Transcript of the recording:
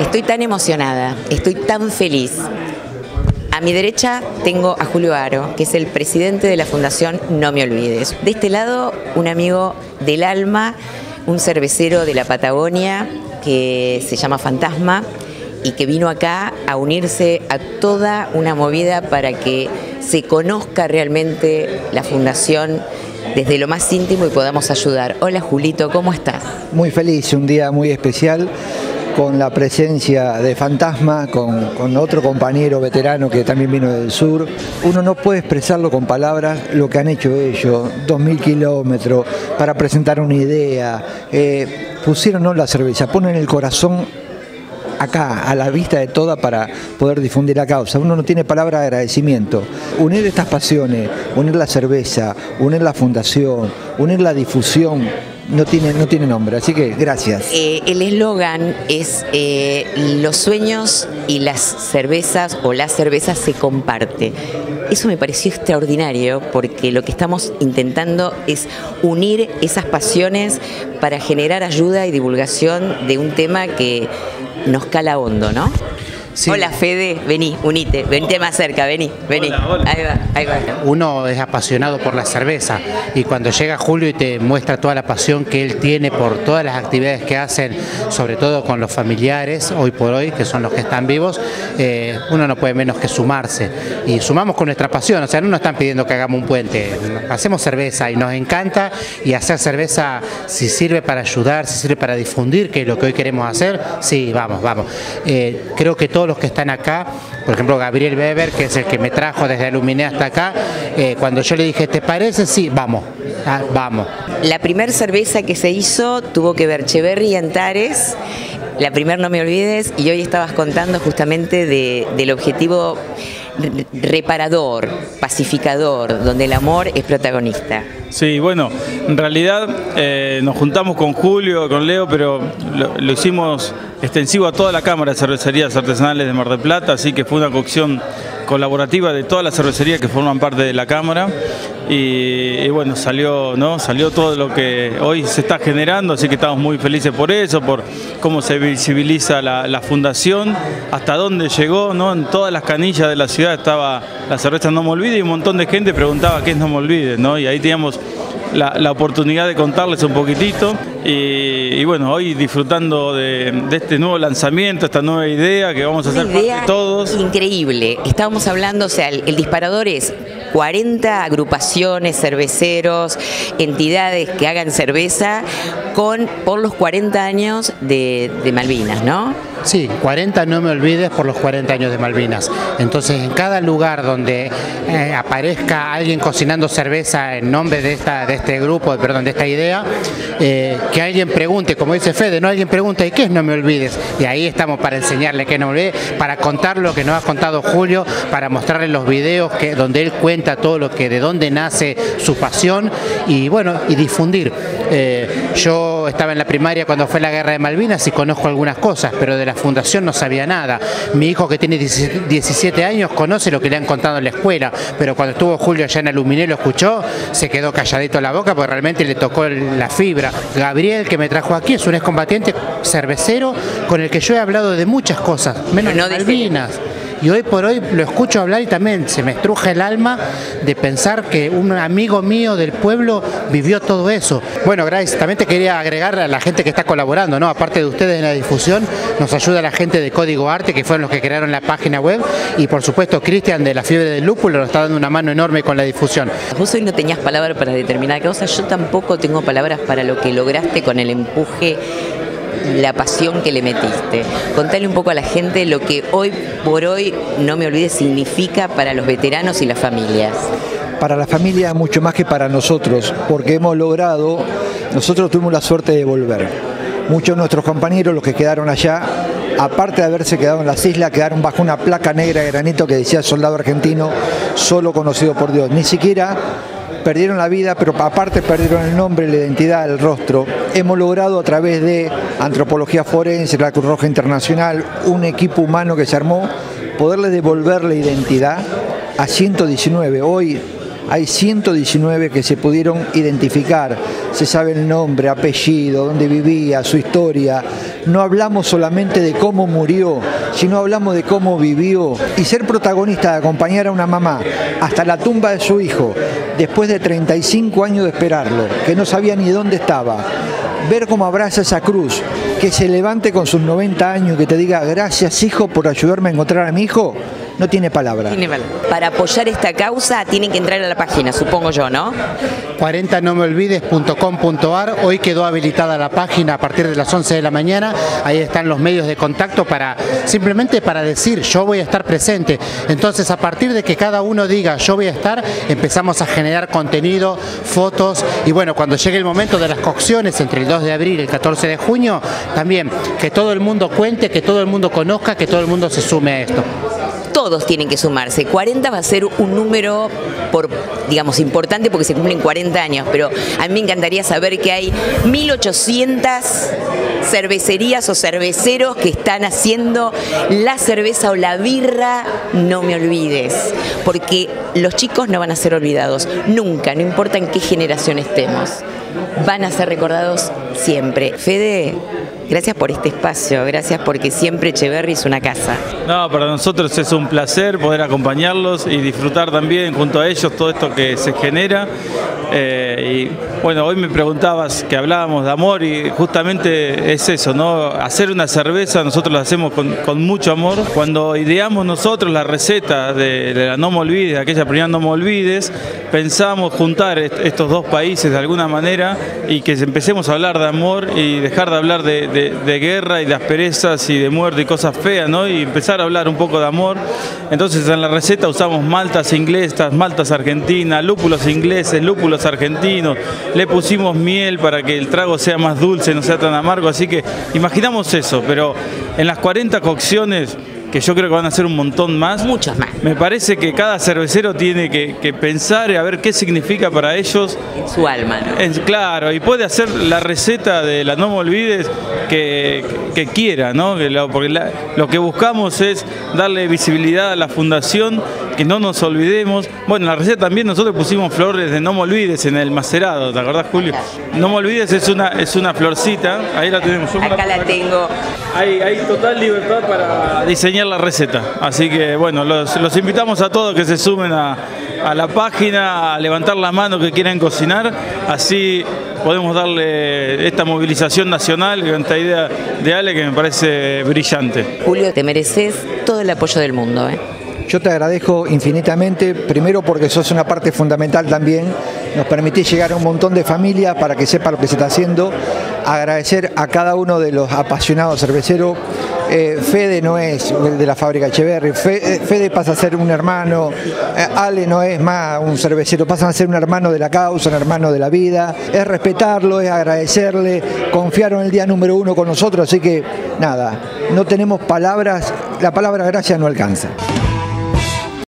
Estoy tan emocionada, estoy tan feliz. A mi derecha tengo a Julio Aro, que es el presidente de la Fundación No Me Olvides. De este lado, un amigo del alma, un cervecero de la Patagonia que se llama Fantasma y que vino acá a unirse a toda una movida para que se conozca realmente la Fundación desde lo más íntimo y podamos ayudar. Hola Julito, ¿cómo estás? Muy feliz, un día muy especial con la presencia de Fantasma, con, otro compañero veterano que también vino del sur. Uno no puede expresarlo con palabras lo que han hecho ellos, dos mil kilómetros para presentar una idea. Eh, pusieron ¿no? la cerveza, ponen el corazón acá, a la vista de toda para poder difundir la causa. Uno no tiene palabra de agradecimiento. Unir estas pasiones, unir la cerveza, unir la fundación, unir la difusión no tiene, no tiene nombre, así que gracias. Eh, el eslogan es eh, los sueños y las cervezas o las cervezas se comparte. Eso me pareció extraordinario porque lo que estamos intentando es unir esas pasiones para generar ayuda y divulgación de un tema que nos cala hondo, ¿no? Hola Fede, vení, unite, venite más cerca, vení, vení. Ahí va, ahí va. Uno es apasionado por la cerveza y cuando llega Julio y te muestra toda la pasión que él tiene por todas las actividades que hacen, sobre todo con los familiares, hoy por hoy, que son los que están vivos, eh, uno no puede menos que sumarse. Y sumamos con nuestra pasión, o sea, no nos están pidiendo que hagamos un puente, hacemos cerveza y nos encanta y hacer cerveza si sirve para ayudar, si sirve para difundir, que es lo que hoy queremos hacer, sí, vamos, vamos. Eh, creo que todo los que están acá, por ejemplo Gabriel Weber, que es el que me trajo desde Aluminé hasta acá, eh, cuando yo le dije, ¿te parece? Sí, vamos, ah, vamos. La primera cerveza que se hizo tuvo que ver Cheverry y Antares, la primera no me olvides, y hoy estabas contando justamente del objetivo reparador, pacificador, donde el amor es protagonista. Sí, bueno, en realidad eh, nos juntamos con Julio, con Leo, pero lo, hicimos extensivo a toda la Cámara de Cervecerías Artesanales de Mar del Plata, así que fue una cocción colaborativa de todas las cervecerías que forman parte de la Cámara y, bueno, salió, ¿no? salió todo lo que hoy se está generando, así que estamos muy felices por eso, por cómo se visibiliza la, fundación, hasta dónde llegó, ¿no? en todas las canillas de la ciudad estaba la cerveza No Me Olvide y un montón de gente preguntaba qué es No Me Olvide, ¿no? y ahí teníamos la, oportunidad de contarles un poquitito y, bueno, hoy disfrutando de, este nuevo lanzamiento, esta nueva idea que vamos a hacer parte de todos. Increíble, estábamos hablando, o sea, el, disparador es 40 agrupaciones, cerveceros, entidades que hagan cerveza con por los 40 años de, de Malvinas, ¿no? Sí, 40 no me olvides por los 40 años de Malvinas. Entonces, en cada lugar donde eh, aparezca alguien cocinando cerveza en nombre de esta de este grupo, perdón, de esta idea, eh, que alguien pregunte, como dice Fede, no alguien pregunta, ¿y qué es no me olvides? Y ahí estamos para enseñarle que no me olvides, para contar lo que nos ha contado Julio, para mostrarle los videos que donde él cuenta todo lo que de dónde nace su pasión y bueno, y difundir. Eh, yo estaba en la primaria cuando fue la guerra de Malvinas y conozco algunas cosas, pero de la fundación no sabía nada. Mi hijo que tiene 17 años conoce lo que le han contado en la escuela, pero cuando estuvo Julio allá en Aluminé lo escuchó, se quedó calladito la boca porque realmente le tocó la fibra. Gabriel, que me trajo aquí, es un excombatiente cervecero con el que yo he hablado de muchas cosas, menos de Malvinas. Y hoy por hoy lo escucho hablar y también se me estruja el alma de pensar que un amigo mío del pueblo vivió todo eso. Bueno, Grace, también te quería agregar a la gente que está colaborando, ¿no? Aparte de ustedes en la difusión, nos ayuda la gente de Código Arte, que fueron los que crearon la página web, y por supuesto Cristian de la Fiebre del Lúpulo nos está dando una mano enorme con la difusión. Vos hoy no tenías palabras para determinada cosa, yo tampoco tengo palabras para lo que lograste con el empuje la pasión que le metiste. Contale un poco a la gente lo que hoy por hoy, no me olvides, significa para los veteranos y las familias. Para la familia mucho más que para nosotros, porque hemos logrado, nosotros tuvimos la suerte de volver. Muchos de nuestros compañeros, los que quedaron allá, aparte de haberse quedado en las islas, quedaron bajo una placa negra de granito que decía soldado argentino, solo conocido por Dios. Ni siquiera perdieron la vida, pero aparte perdieron el nombre, la identidad, el rostro. Hemos logrado a través de antropología forense, la Cruz Roja Internacional, un equipo humano que se armó, poderle devolver la identidad a 119. Hoy hay 119 que se pudieron identificar, se sabe el nombre, apellido, dónde vivía, su historia, no hablamos solamente de cómo murió, sino hablamos de cómo vivió. Y ser protagonista de acompañar a una mamá hasta la tumba de su hijo, después de 35 años de esperarlo, que no sabía ni dónde estaba, ver cómo abraza esa cruz, que se levante con sus 90 años y que te diga gracias hijo por ayudarme a encontrar a mi hijo, no tiene palabra. Para apoyar esta causa tienen que entrar a la página, supongo yo, ¿no? 40nomeolvides.com.ar. Hoy quedó habilitada la página a partir de las 11 de la mañana. Ahí están los medios de contacto para simplemente para decir yo voy a estar presente. Entonces, a partir de que cada uno diga yo voy a estar, empezamos a generar contenido, fotos y bueno, cuando llegue el momento de las cocciones entre el 2 de abril y el 14 de junio, también que todo el mundo cuente, que todo el mundo conozca, que todo el mundo se sume a esto todos tienen que sumarse. 40 va a ser un número, por, digamos, importante porque se cumplen 40 años, pero a mí me encantaría saber que hay 1800 cervecerías o cerveceros que están haciendo la cerveza o la birra, no me olvides, porque los chicos no van a ser olvidados, nunca, no importa en qué generación estemos, van a ser recordados siempre. Fede, Gracias por este espacio, gracias porque siempre Echeverry es una casa. No, para nosotros es un placer poder acompañarlos y disfrutar también junto a ellos todo esto que se genera. Eh, y bueno, hoy me preguntabas que hablábamos de amor y justamente es eso, ¿no? Hacer una cerveza nosotros la hacemos con, mucho amor. Cuando ideamos nosotros la receta de, la No Me Olvides, aquella primera No Me Olvides, pensamos juntar estos dos países de alguna manera y que empecemos a hablar de amor y dejar de hablar de, de, guerra y de asperezas y de muerte y cosas feas, ¿no? Y empezar a hablar un poco de amor. Entonces en la receta usamos maltas inglesas, maltas argentinas, lúpulos ingleses, lúpulos argentinos. Le pusimos miel para que el trago sea más dulce, no sea tan amargo. Así que imaginamos eso, pero en las 40 cocciones que yo creo que van a ser un montón más. Muchas más. Me parece que cada cervecero tiene que, pensar y a ver qué significa para ellos. su alma, ¿no? claro, y puede hacer la receta de la No Me Olvides que, quiera, ¿no? Porque lo que buscamos es darle visibilidad a la fundación, que no nos olvidemos. Bueno, en la receta también nosotros pusimos flores de No Me Olvides en el macerado, ¿te acordás, Julio? No Me Olvides es una, es una florcita, ahí la tenemos. Acá la tengo. Hay, hay total libertad para diseñar la receta. Así que bueno, los, invitamos a todos que se sumen a, la página, a levantar la mano que quieran cocinar. Así podemos darle esta movilización nacional, esta idea de Ale que me parece brillante. Julio, te mereces todo el apoyo del mundo. ¿eh? Yo te agradezco infinitamente, primero porque sos una parte fundamental también, nos permitís llegar a un montón de familias para que sepa lo que se está haciendo, agradecer a cada uno de los apasionados cerveceros. Eh, Fede no es el de la fábrica Echeverry, eh, Fede, pasa a ser un hermano, eh, Ale no es más un cervecero, pasa a ser un hermano de la causa, un hermano de la vida, es respetarlo, es agradecerle, confiaron el día número uno con nosotros, así que nada, no tenemos palabras, la palabra gracia no alcanza.